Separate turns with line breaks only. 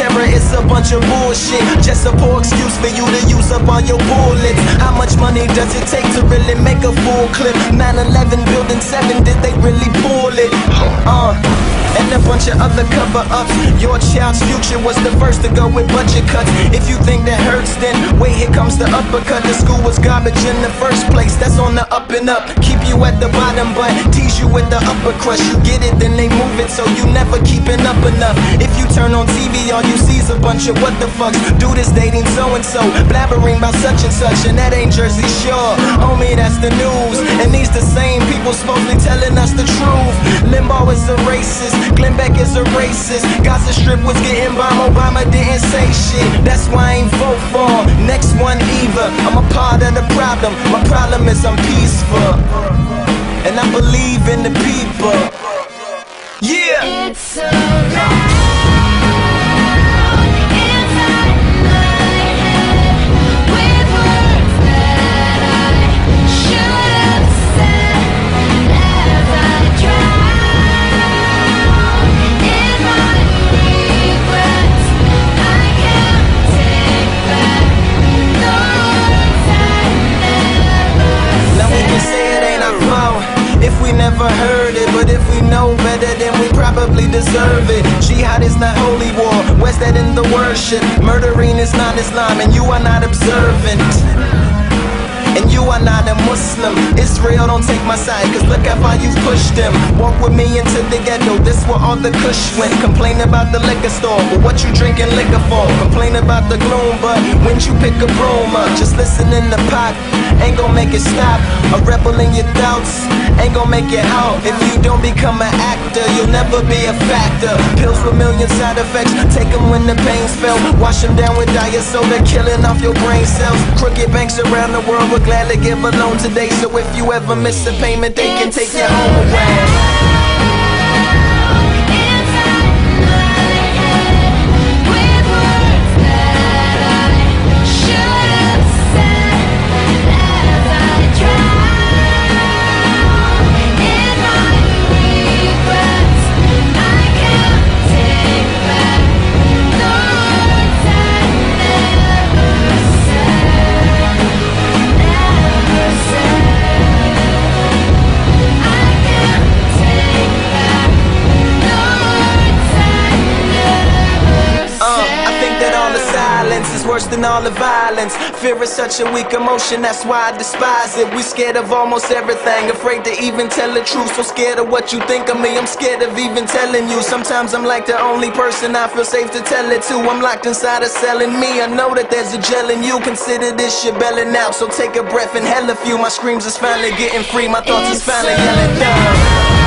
terror, it's a bunch of bullshit. Just a poor excuse for you to use up all your bullets. How much money does it take to really make a full clip? 9-11 building 7, did they really pull it? Uh and a bunch of other cover-ups. Your child's future was the first to go with budget cuts. If you think that hurts, then wait, here comes the uppercut. The school was garbage in the first place. That's on the up and up. Keep you at the bottom, but tease you with the upper crust. You get it, then they move so you never keeping up enough. If you turn on TV, all you see's a bunch of what the fucks. Do this dating so and so, blabbering about such and such, and that ain't Jersey Shore. Homie, that's the news. And these the same people supposedly telling us the truth. Limbaugh is a racist. Glenn Beck is a racist. Gaza Strip was getting bombed, Obama didn't say shit. That's why I ain't vote for. Next one either. I'm a part of the problem. My problem is I'm peaceful. And I believe in the people. Yeah! Never heard it, but if we know better, then we probably deserve it. Jihad is not holy war, where's that in the worship? Murdering is not Islam, and you are not observant. You are not a Muslim. Israel don't take my side Cause look how far you've pushed them. Walk with me into the ghetto This where all the kush went. Complain about the liquor store But what you drinking liquor for? Complain about the gloom But when you pick a broom up Just listen in the pot. Ain't gon' make it stop. A rebel in your doubts Ain't gon' make it out. If you don't become an actor You'll never be a factor. Pills with million side effects Take them when the pain's felt. Wash them down with diet soda Killing off your brain cells. Crooked banks around the world would gladly give a loan today So if you ever miss a payment They can take your home away is worse than all the violence. Fear is such a weak emotion, that's why I despise it. We scared of almost everything, afraid to even tell the truth. So scared of what you think of me, I'm scared of even telling you. Sometimes I'm like the only person I feel safe to tell it to. I'm locked inside a cell in me. I know that there's a gel in you. Consider this shit belling out, so take a breath and hell a few. My screams is finally getting free, my thoughts is finally yelling down.